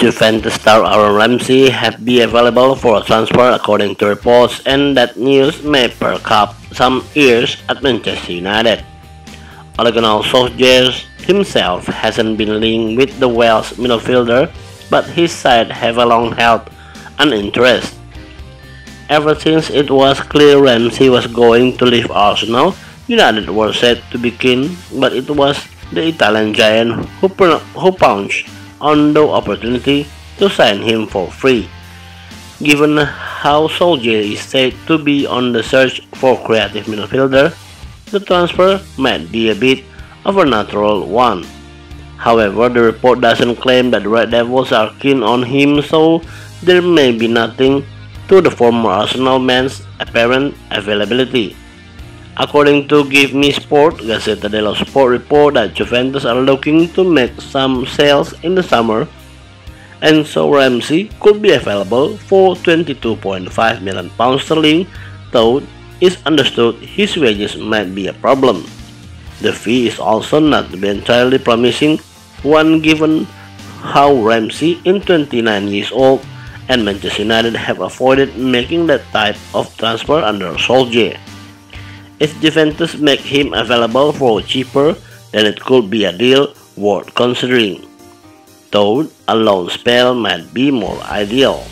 Juventus star Aaron Ramsey have been available for transfer according to reports and that news may perk up some ears at Manchester United. Ole Gunnar himself hasn't been linked with the Welsh midfielder, but his side have a long held an interest. Ever since it was clear Ramsey was going to leave Arsenal, United were said to be keen, but it was the Italian giant who, who pounced on the opportunity to sign him for free. Given how Solskjaer is said to be on the search for creative midfielder, the transfer might be a bit of a natural one. However, the report doesn't claim that the Red Devils are keen on him, so there may be nothing to the former Arsenal man's apparent availability. According to Give Me Sport, Gazzetta dello Sport report that Juventus are looking to make some sales in the summer, and so Ramsey could be available for 22.5 million pounds sterling, though it's understood his wages might be a problem. The fee is also not to be entirely promising one given how Ramsey is 29 years old and Manchester United have avoided making that type of transfer under Solskjaer. If Juventus make him available for cheaper, then it could be a deal worth considering, though a loan spell might be more ideal.